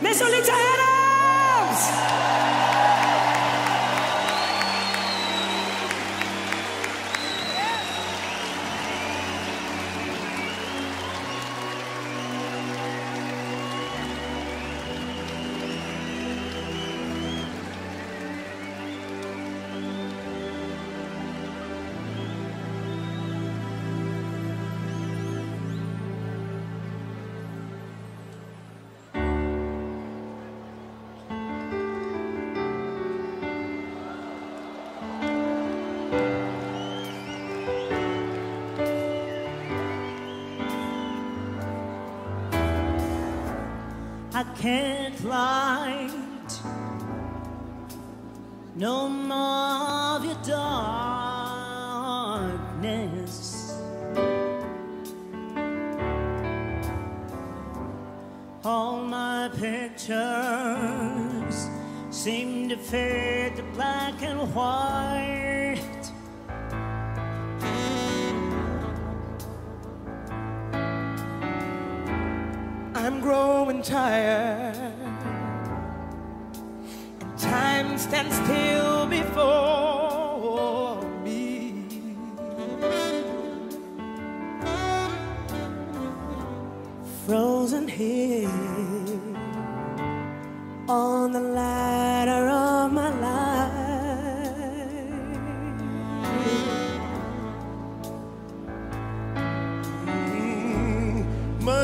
Mr. Linda Adams! I can't light no more of your darkness. All my pictures seem to fade to black and white. Growing tired. And time stands still before me. Frozen here on the ladder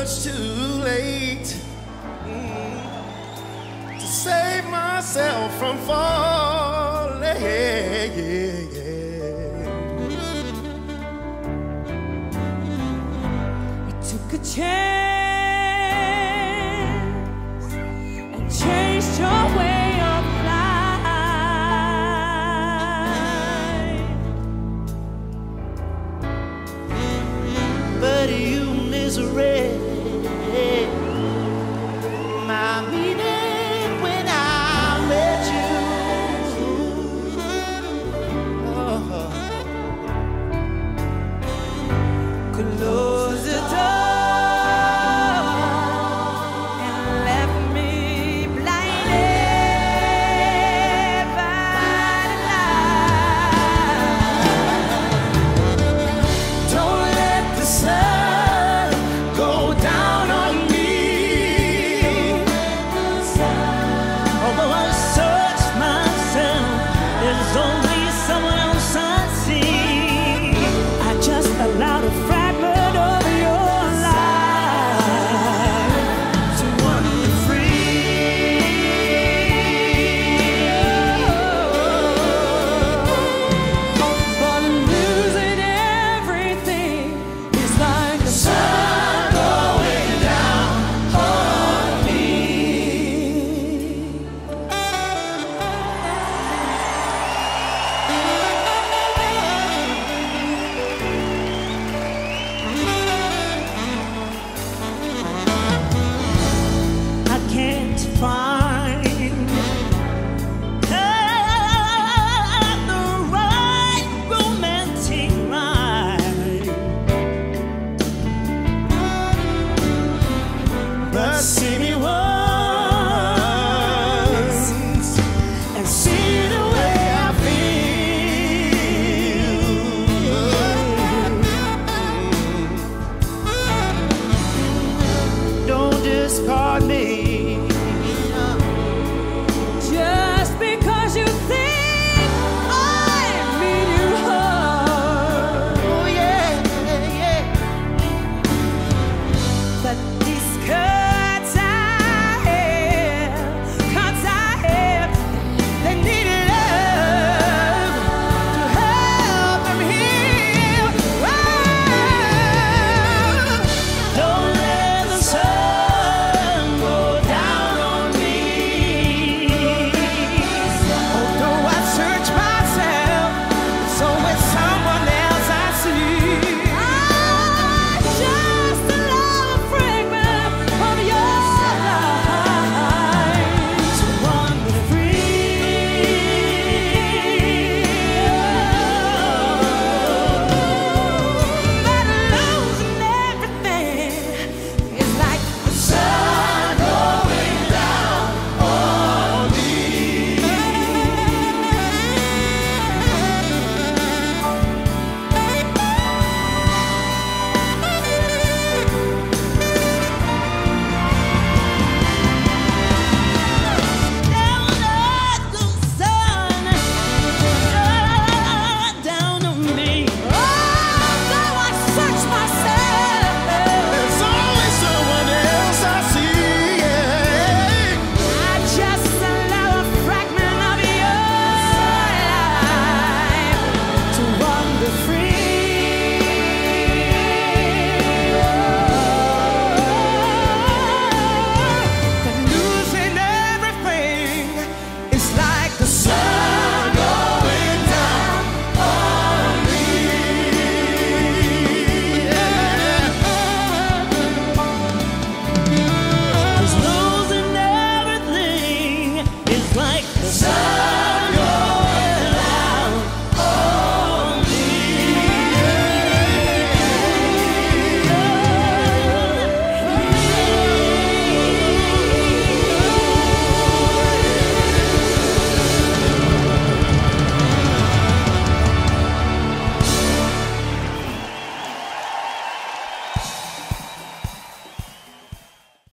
Much too late mm, to save myself from falling. You took a chance and changed your way